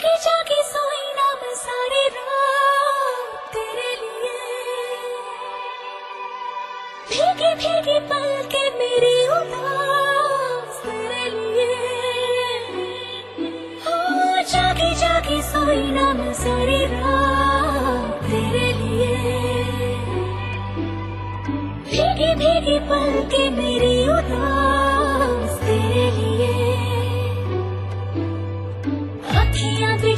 जाके जाके सोई नाम मैं सारी रात तेरे लिए। भीगे भीगे पल के मेरे उदास तेरे लिए। हो जाके जाके सोई ना मैं तेरे लिए। भीगे भीगे पल के मेरे तेरे लिए।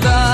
that